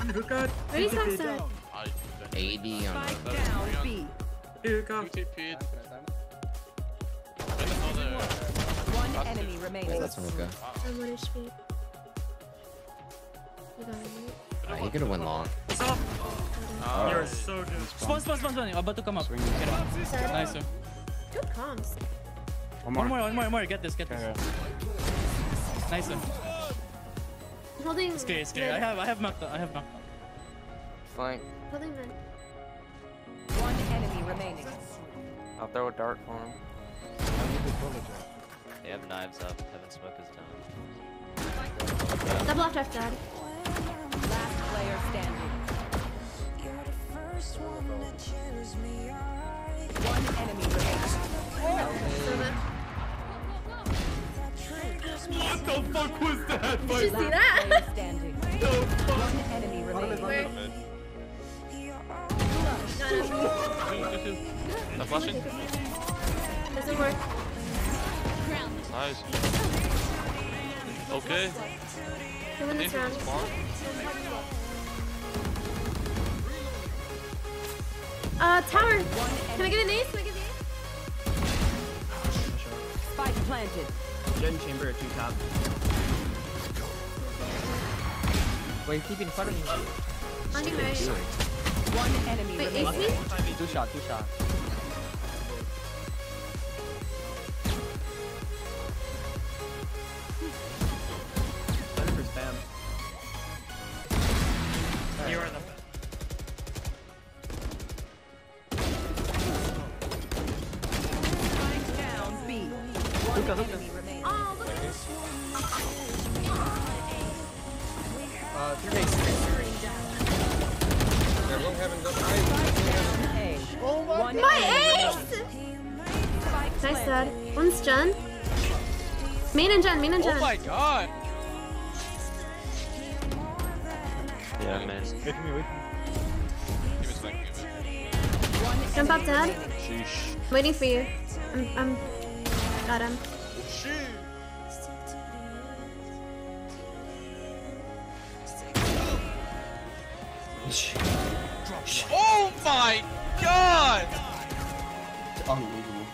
One hookah. Ready, sunset. I 80 on Spike the down B. Hookah. UTP. One enemy remaining. That's a hookah. I'm one HP. You got it. Uh, he could have went long. What's up? You're so good. Spawn, spawn, spawn, spawn. About to come up. Get him. Sad. Nice. one. Good comms. One more, one more, one more. Get this, get this. Nice one. I'm holding. Scary, scary. mid. I have, I have knocked I have knocked Flank. Holding mid. One enemy remaining. I'll throw a dart for him. They have knives up. Heaven smoke is down. Double left after dad. Last player standing. One enemy remaining. So mid. What the fuck was that? Did you see Last that? player standing. One enemy remaining. Where? Got him. The flashing? Doesn't work. Nice. Okay. Who win this Nathan round? spawn. Uh, tower. Can I get an ace? Can I get an ace? Spike planted. Gen chamber at two top. Wait, keep in front of me. On you, One enemy Wait, remaining. ace me? Two shot, two shot. My enemy ace! remaining. Spike Nice, planted. dad. One's Jen. Main and Jen, main and oh Jen. Oh my god! Yeah, man. Give me a second. One Jump up, enemy dad. remaining. Sheesh. Waiting for you. I'm, I'm. Got him. Oh, oh my god! Unbelievable.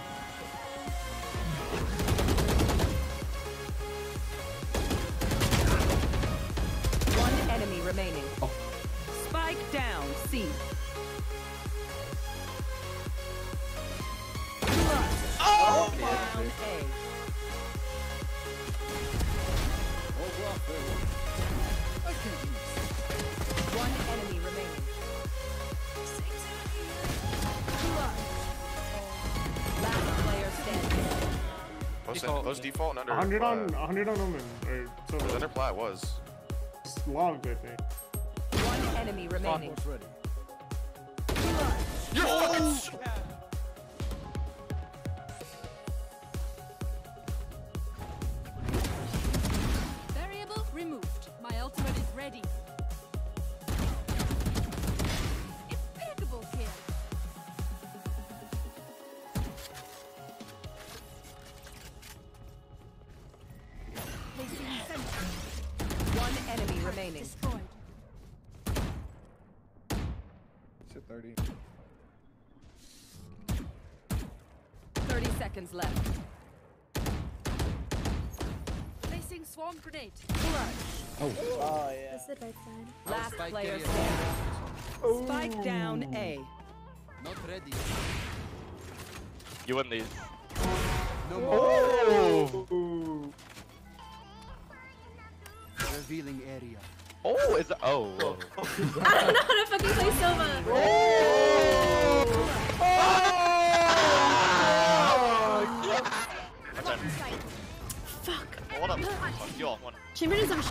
One enemy remaining. Spike down C. Oh! Down A. Default. most default and under. 100 on uh, 100 on Omen. Or was so under plat was. long, I think. One enemy remaining. You're fucking. Variable removed. My ultimate is ready. 30. 30 seconds left. Placing swarm grenade. Oh. Oh, this is the right side. Last player standing. Spike down A. Not ready. You win these. Oh! Revealing area. Oh, is it? Oh. I don't know how to fucking play Sova. Fuck. Hold up. You all one. Chamber is on.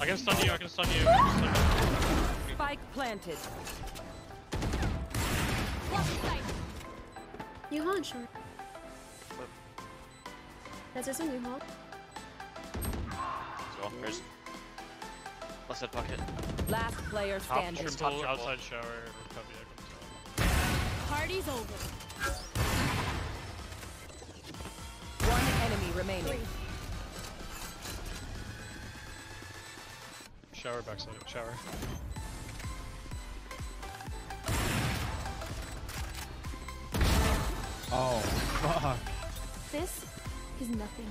I can stun you. I can stun you. I can stun you. Spike planted. You hold short. Guys, there's a new hall. So, there's Pocket. Last player standing. Top outside shower. Party's over. One enemy remaining. Shower backside. Shower. Oh, fuck. This is nothing.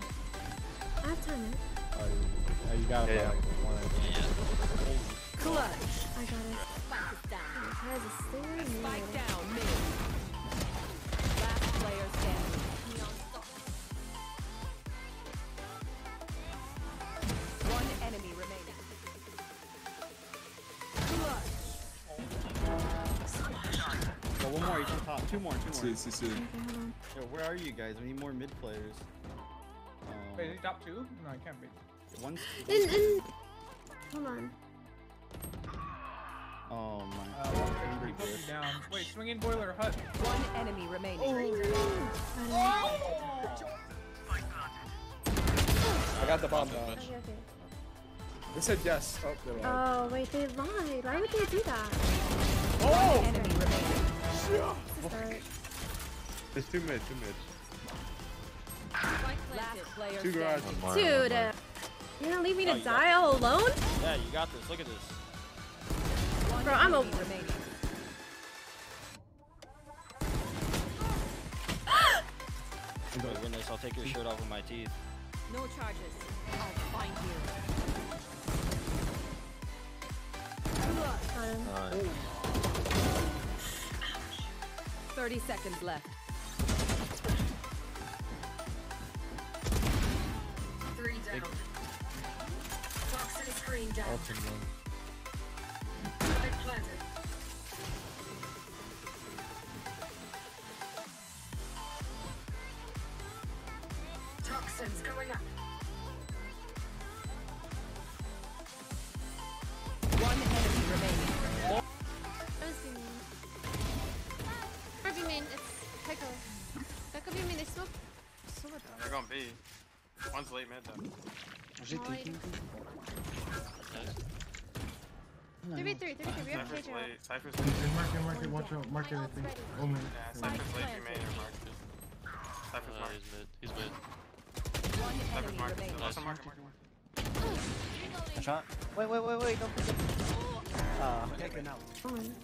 I have time man. Oh, you, you got it. Yeah, Clutch. I got it. That is a silly Spike down mid. Last player standing. One enemy remaining. Yo, one more, each on top. Two more, two more. See, see, see. Yo, where are you guys? We need more mid players. Wait, is it top two? No, I can't be. One. In, in. Hold on. oh my. Uh, one fifty, he put me down. Wait, swinging boiler hut. One enemy remaining. I got the bomb now. Okay, okay. They said yes. Oh, they lied. Oh, wait, they lied. Why would they do that? One enemy remaining. Start. There's two mid, two mid. Last Two garage. standing. One more, Dude, uh, you're gonna leave me to Oh, die all alone? Yeah, you got this. Look at this. Bro, I'm a- enemy remaining. If I win this, I'll take your shirt off with my teeth. No charges. I'll find you. Got him. Uh, 30 seconds left. Toxins going up. One enemy remaining. They still... They're gonna be. One's late mid though. Three v three, three v three. We have Cypher's Pedro. late. Cypher's late. Mark it, mark it, watch out, mark everything. Oh man. Yeah, Cypher's late. You made it mark. Cypher's mark. he's mid. He's mid. Cypher's enemy mark. Also mark it, mark it, mark it. shot. Wait, wait, wait, wait, don't forget. Uh, okay, now.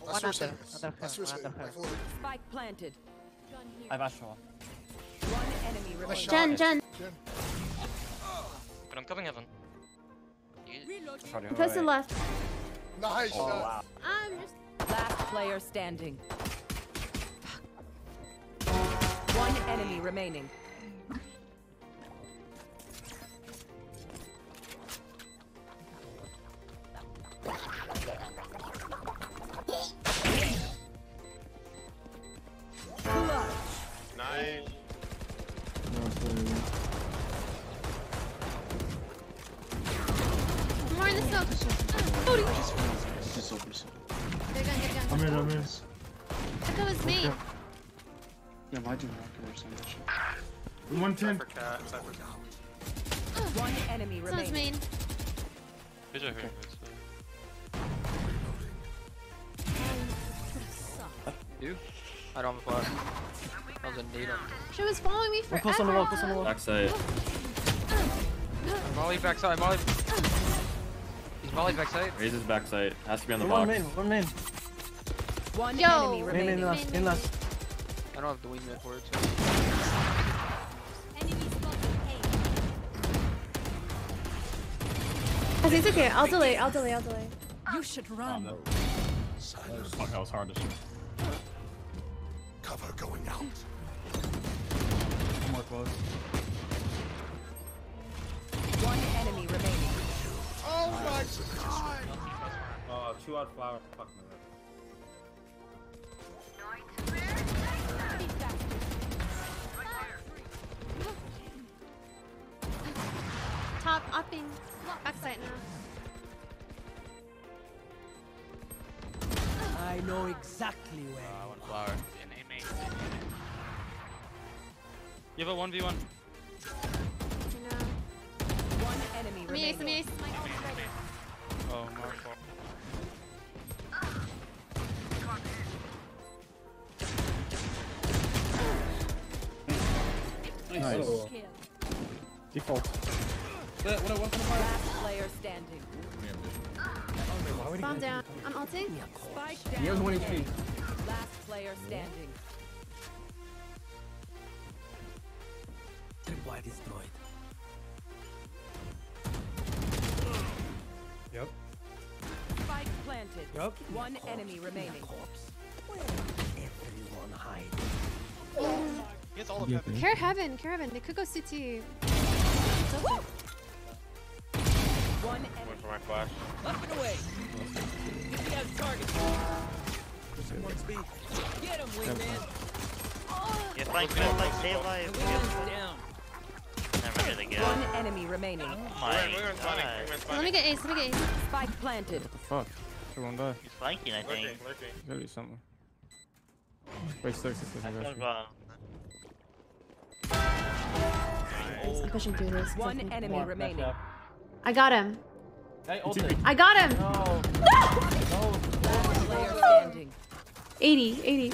Last four seconds. Another Last four seconds. another By four. Spike planted. I have Astral. One enemy remaining. Jen, Jen. But I'm coming heaven. You- Close left. Nice Oh, shot. I'm just. Last player standing. One enemy remaining. Get I'm gun. in, I'm in. Peko is main. Yeah, why do you 110. Cypher cat. Cypher cat. One enemy This one's remaining. main. He's right here. You? I don't have a flash. That was a needle. She was following me forever. Close on the wall, close on the wall. Backside. Molly backside, Molly. He's Molly backside. Raise his backside. Has to be on the One box. main, one main. One Yo. enemy Main, Main, remaining. main last, main last. I don't have the wing mid for it. So. I think it's okay. I'll delay. I'll delay. I'll delay. You should oh, run. Fuck, that was hard to shoot. Cover going out. One more close. One enemy remaining. Oh my god! Oh, two out flower. Fuck my Top upping. Backside now. I know exactly where. Uh, one flower. You have a 1v1. You know. One enemy Let me ace. Let me remaining. ace. My ult's ready. Oh, Mark. fault. Nice. Default. What, what, what, what, Last player standing. Bomb down. I'm ulting. Spike He has down. one HP. Last player standing. Tripwire destroyed. Yep. Spike planted. Yup. One enemy remaining. He has all of heaven. Care heaven, care heaven. They could go CT. One enemy. for my flash. Up and away. Get me out target. Get him, wingman. Get flank, get flank, stay alive. Wingman's down. Never gonna get One enemy remaining. Oh my Wingman's planning. god. Wingman's Let me get ace, let me get ace. Spike planted. What the fuck? Sure won't die. He's flanking, I think. Lurking, lurking. Gotta be something. Wait, six, six, six, six. I'm uh, pushing through this. One enemy remaining. I got him. Hey. I got him. No. Player standing. 80, 80.